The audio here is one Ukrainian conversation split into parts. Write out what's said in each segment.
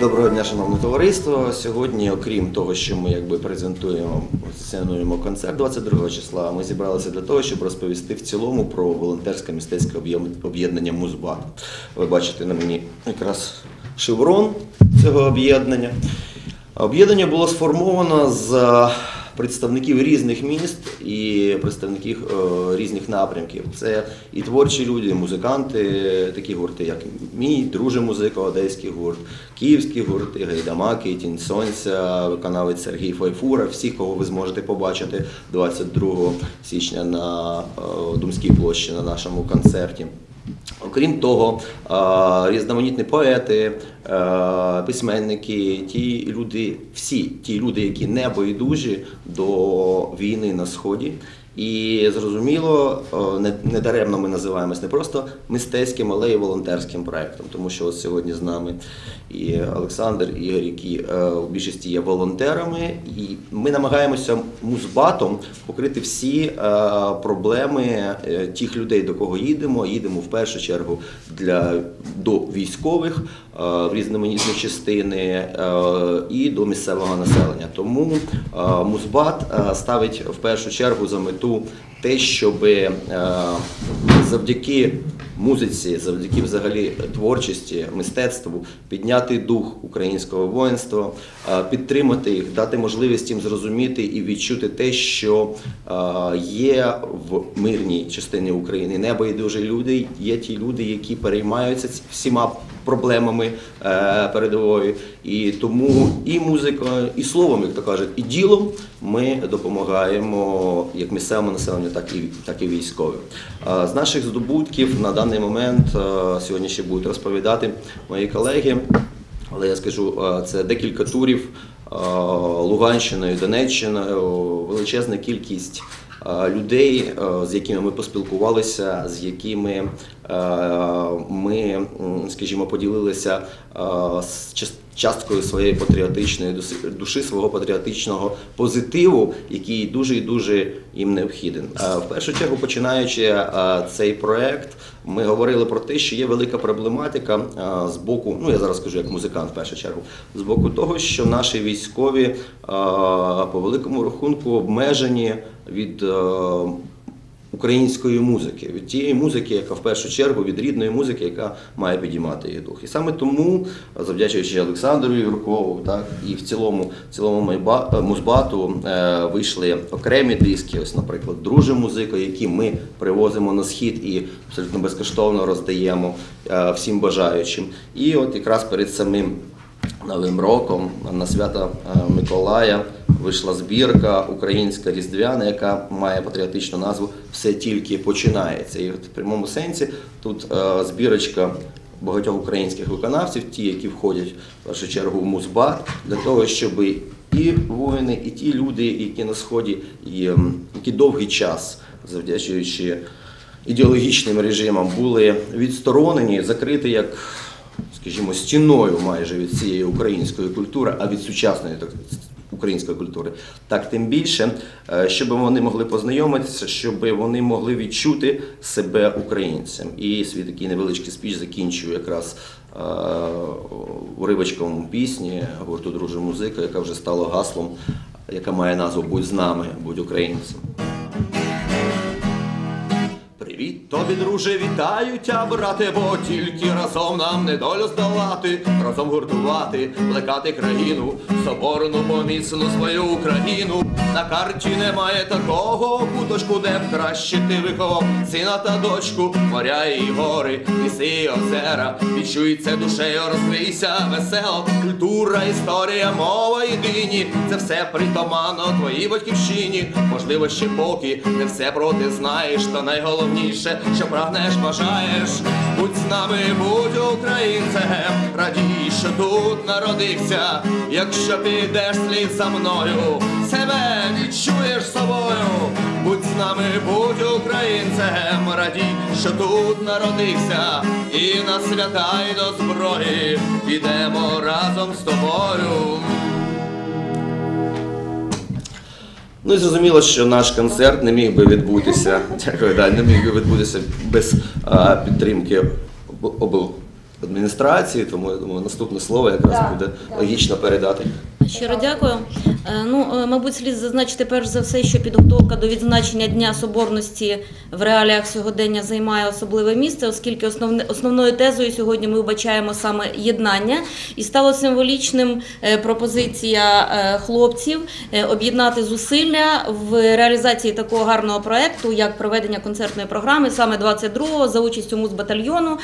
Доброго дня, шановне товариство. Сьогодні, окрім того, що ми якби презентуємо, сценуємо концерт 22 числа, ми зібралися для того, щоб розповісти в цілому про волонтерське мистецьке об'єднання Музбат. Ви бачите на мені якраз шеврон цього об'єднання. Об'єднання було сформовано з представників різних міст і представників е, різних напрямків. Це і творчі люди, і музиканти, такі гурти, як мій, друже музика, одеський гурт, київські гурти, гайдамаки, тінь сонця, виконавець Сергій Файфура, всіх, кого ви зможете побачити 22 січня на е, Думській площі на нашому концерті. Окрім того, різноманітні поети, письменники, ті люди, всі ті люди, які небайдужі до війни на сході. І зрозуміло, е, не- недаремно ми називаємось не просто мистецьким, але й волонтерським проектом, тому що от сьогодні з нами і Олександр, і Ігор, які е, в більшості є волонтерами, і ми намагаємося музбатом покрити всі е, проблеми е, тих людей, до кого їдемо. Їдемо в першу чергу для до військових е, в різноманітні частини е, і до місцевого населення. Тому е, музбат е, ставить в першу чергу за мету те, щоб е, завдяки музиці, завдяки взагалі творчості, мистецтву підняти дух українського воїнства, е, підтримати їх, дати можливість їм зрозуміти і відчути те, що е, є в мирній частині України. Небайдужі люди, є ті люди, які переймаються всіма проблемами е, передової. І тому і музикою, і словом, як то кажуть, і ділом ми допомагаємо як місцевому населенню, так і так і військовим. Е, З наших здобутків на даний момент е, сьогодні ще будуть розповідати мої колеги. Але я скажу, це декілька турів Луганщиною, Донеччиною, величезна кількість людей, е, з якими ми поспілкувалися, з якими е, ми, скажімо, поділилися е, з часткою своєї патріотичної душі, свого патріотичного позитиву, який дуже і дуже їм необхіден. Е, В першу чергу, починаючи е, цей проект, ми говорили про те, що є велика проблематика е, з боку, ну я зараз скажу як музикант в першу чергу, з боку того, що наші військові е, по великому рахунку обмежені від е, української музики, від тієї музики, яка в першу чергу від рідної музики, яка має підіймати її дух. І саме тому, завдячуючи Олександру Юркову, так і в цілому, в цілому майба- музбату е, вийшли окремі диски. Ось, наприклад, друже музика, які ми привозимо на схід і абсолютно безкоштовно роздаємо е, всім бажаючим. І от якраз перед самим Новим роком на свята е, Миколая вийшла збірка українська різдвяна, яка має патріотичну назву Все тільки починається. І в прямому сенсі тут е, збірочка багатьох українських виконавців, ті, які входять в першу чергу в музбат, для того, щоб і воїни, і ті люди, які на сході, які довгий час, завдячуючи ідеологічним режимам, були відсторонені, закриті як скажімо, стіною майже від цієї української культури, а від сучасної так, української культури, так тим більше, е, щоб вони могли познайомитися, щоб вони могли відчути себе українцем. І свій такий невеличкий спіч закінчую якраз е, уривочком пісні гурту Друже музика, яка вже стала гаслом, яка має назву Будь з нами, будь українцем. Тобі, друже, вітаю тя, брате, бо тільки разом нам недолю здолати, разом гуртувати, плекати країну, соборну поміцну свою Україну. На карті немає такого куточку, де б краще ти виховав сина та дочку, моря і гори, ліси і озера. Відчуй душею, розкрийся весело. Культура, історія, мова єдині. Це все притаманно твоїй батьківщині. Можливо, ще поки не все про ти знаєш, та найголовніше, що прагнеш, бажаєш. Будь з нами, будь українцем, радій, що тут народився. Якщо підеш слід за мною, себе відчуєш собою. Будь з нами, будь українцем, радій, що тут народився, і на свята й до зброї підемо разом з тобою. Ну і зрозуміло, що наш концерт не міг би відбутися. Дякую, да, не міг би відбутися без а, підтримки об- обл- адміністрації, тому я думаю, наступне слово якраз Да, буде да. логічно передати. Щиро дякую. Е, Ну, е, мабуть, слід зазначити перш за все, що підготовка до відзначення Дня Соборності в реаліях сьогодення займає особливе місце, оскільки основне, основною тезою сьогодні ми вбачаємо саме єднання. І стало символічним е, пропозиція хлопців об'єднати зусилля в реалізації такого гарного проекту, як проведення концертної програми, саме 22-го, за участю музбатальйону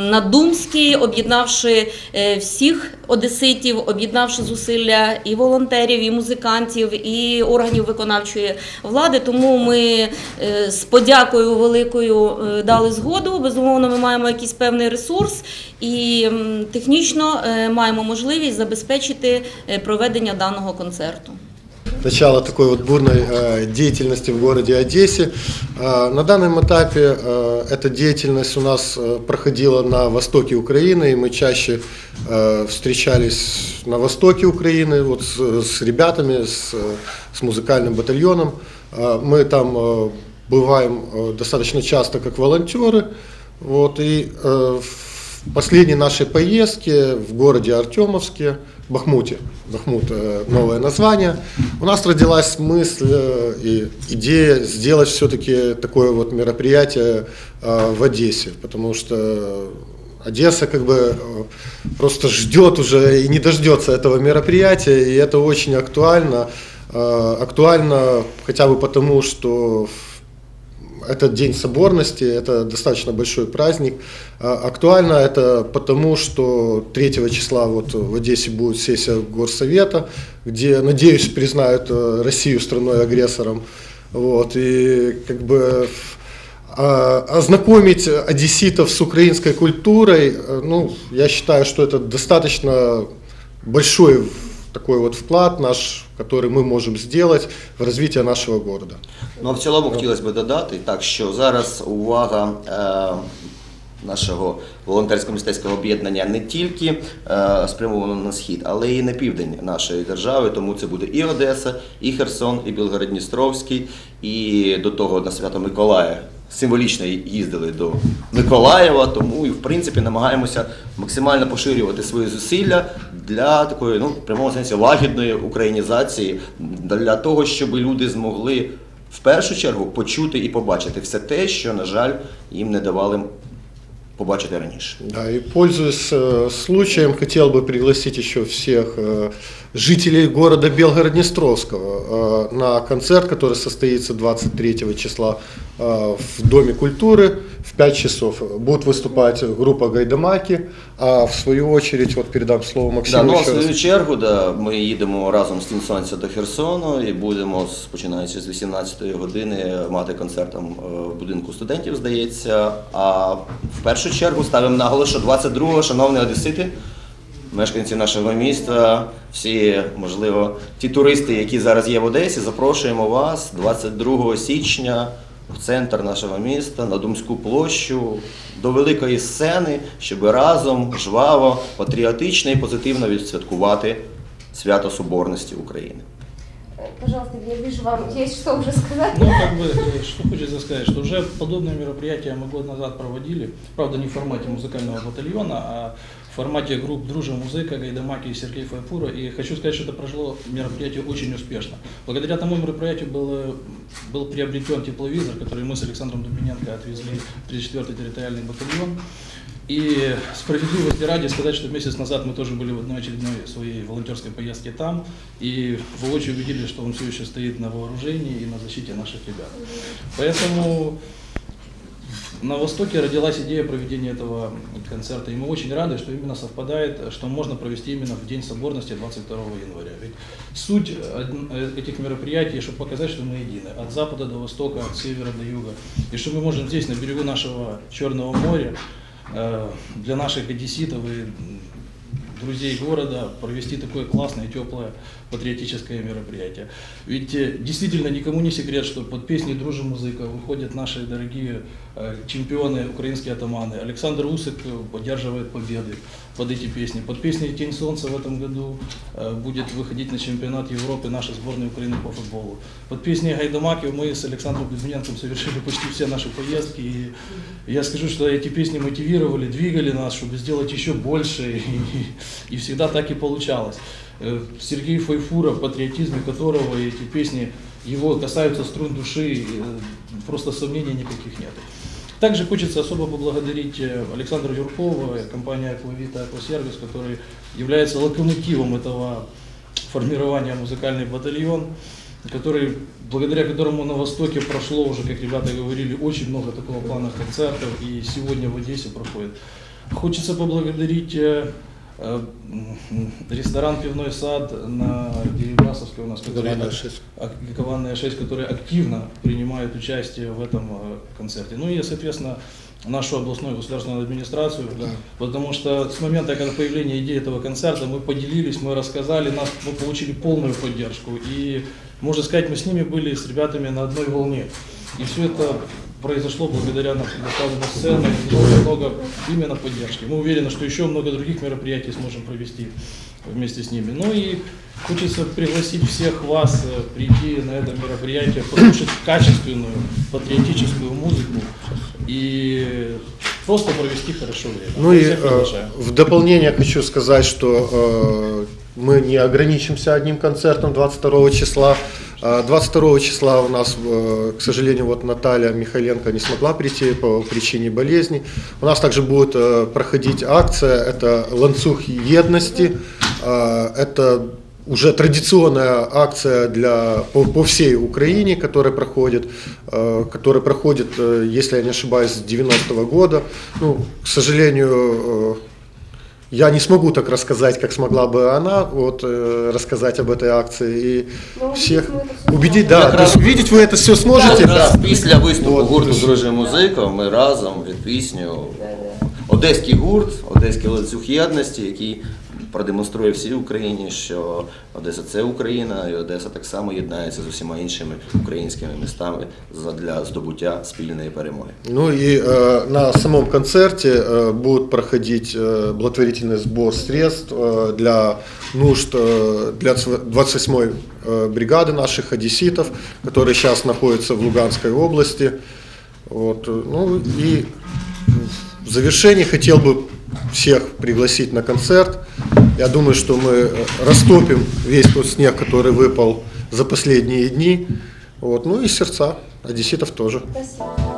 на Думській, об'єднавши всіх одеситів, об'єднавши зусилля і волонтерів, і музикантів, і органів виконавчої влади. Тому ми е, з подякою великою е, дали згоду. Безумовно, ми маємо якийсь певний ресурс і технічно е, маємо можливість забезпечити проведення даного концерту. Начало такой вот бурной э, деятельности в городе Одессе. Э, на данном этапе э, эта деятельность у нас проходила на востоке Украины, и мы чаще встречались на востоке Украины вот с, с ребятами, с, с музыкальным батальоном. Мы там бываем достаточно часто как волонтеры. Вот, и в последней нашей поездке в городе Артемовске, Бахмуте, Бахмут э, новое название, у нас родилась мысль э, и идея сделать все-таки такое вот мероприятие э, в Одессе, потому что Одесса как бы просто ждет уже и не дождется этого мероприятия, и это очень актуально. Актуально хотя бы потому, что этот День соборности, это достаточно большой праздник. А, Актуально это потому, что 3 числа вот в Одессе будет сессия Горсовета, где, надеюсь, признают э, Россию страной-агрессором. Вот, и как бы а, ознакомить одесситов с украинской культурой, э, ну, я считаю, что это достаточно большой такой вот вклад наш, который мы можем сделать в развитие нашего города. Ну а в цілому хотілося б додати, так що зараз увага е, нашого волонтерсько-мистецького об'єднання не тільки е, спрямована на схід, але і на південь нашої держави. Тому це буде і Одеса, і Херсон, і Білгород-Дністровський, і до того на свято Миколая Символічно їздили до Миколаєва, тому і в принципі намагаємося максимально поширювати свої зусилля для такої, ну, в прямому сенсі лагідної українізації, для того, щоб люди змогли в першу чергу почути і побачити все те, що, на жаль, їм не давали побачити раніше. Да, и пользуясь э, случаем, хотел бы пригласить еще всех э, жителей города Белгород-Днестровского э, на концерт, который состоится 23 числа э, в Доме культуры в 5 часов. Будет выступать группа Гайдамаки, а в свою очередь, вот передам слово Да, ну, в свою чергу, да, ми їдемо разом з Тінь Сонця до Херсону і будемо, починаючи з 18-ї години, мати концерт там е, в будинку студентів, здається. А в першу чергу ставимо наголос, що 22-го, шановні одесити, мешканці нашого міста, всі, можливо, ті туристи, які зараз є в Одесі, запрошуємо вас 22 січня в центр нашого міста, на Думську площу, до великої сцени, щоб разом, жваво, патріотично і позитивно відсвяткувати свято Соборності України. Э, Пожалуйста, я вижу, вам есть что уже сказать. Ну, как бы, э, что хочется сказать, что уже подобные мероприятия мы год назад проводили, правда, не в формате музыкального батальона, а формате групп «Дружа музыка», Гайдамаки и Сергей Файпура. И хочу сказать, что это прошло мероприятие очень успешно. Благодаря тому мероприятию был, был приобретен тепловизор, который мы с Александром Дубиненко отвезли в 34-й территориальный батальон. И справедливости ради сказать, что месяц назад мы тоже были в одной очередной своей волонтерской поездке там, и воочию увидели, что он все еще стоит на вооружении и на защите наших ребят. Поэтому на Востоке родилась идея проведения этого концерта, и мы очень рады, что именно совпадает, что можно провести именно в День Соборности 22 января. Ведь суть од- э, этих мероприятий, чтобы показать, что мы едины, от запада до востока, от севера до юга, и что мы можем здесь, на берегу нашего Черного моря, э, для наших одесситов и м, друзей города провести такое классное, теплое, патриотическое мероприятие. Ведь э, действительно никому не секрет, что под песни «Дружи музыка» выходят наши дорогие э, чемпионы, украинские атаманы. Александр Усик э, поддерживает победы под эти песни. Под песней «Тень солнца» в этом году будет выходить на чемпионат Европы наша сборная Украины по футболу. Под песней Гайдамаків мы с Александром Кузьминенком совершили почти все наши поездки. И я скажу, что эти песни мотивировали, двигали нас, чтобы сделать еще больше. И, и всегда так и получалось. Э, Сергей Файфура, патриотизме которого эти песни его касаются струн души, э, просто сомнений никаких нет. Также хочется особо поблагодарить э, Александра Юркова, компания Аквавита Аквасервис, который является локомотивом этого формирования музыкальный батальон, который, благодаря которому на Востоке прошло уже, как ребята говорили, очень много такого плана концертов, и сегодня в Одессе проходит. Хочется поблагодарить ресторан «Пивной сад» на Дерибасовской у нас, который Гаванная 6. а- Гаванная 6, которые активно принимают участие в этом э, концерте. Ну и, соответственно, нашу областную государственную администрацию, Да. потому что с момента когда появления идеи этого концерта мы поделились, мы рассказали, нас, мы получили полную поддержку. И, можно сказать, мы с ними были, с ребятами на одной волне. И все это произошло благодаря нам предоставленной сцене, много-много именно поддержки. Мы уверены, что еще много других мероприятий сможем провести вместе с ними. Ну и хочется пригласить всех вас э, прийти на это мероприятие, послушать качественную патриотическую музыку и просто провести хорошо время. Ну и э, в дополнение хочу сказать, что э, мы не ограничимся одним концертом 22 числа. А 22 числа у нас, э, к сожалению, вот Наталья Михайленко не смогла прийти по причине болезни. У нас также будет э, проходить акция, это «Ланцуг едности». Э, Это уже традиционная акция для, по, по всей Украине, которая проходит, э, которая проходит, э, если я не ошибаюсь, с 90-го года. Ну, к сожалению, э, я не смогу так рассказать, как смогла бы она, вот, э, рассказать об этой акции и Но убедить всех мы это всё убедить, сможем. да, то есть увидеть вы это все сможете. Якраз після виступу От, гурту дуже. «Дружня музика» ми разом від пісню Да-да. Одеський гурт, Одеський ланцюг єдності, який продемонструє всій Україні, що Одеса це Україна, і Одеса так само єднається з усіма іншими українськими містами для здобуття спільної перемоги. Ну и э, на самом концерте э, будет проходить э, благотворительный сбор средств э, для нужд э, для цв- 28-й э, бригады наших одесситов, которые сейчас находятся в Луганской области. Вот, э, ну и в завершении хотел бы Всех пригласить на концерт. Я думаю, что мы э, растопим весь тот снег, который выпал за последние дни. Вот, ну и сердца одесситов тоже. Спасибо.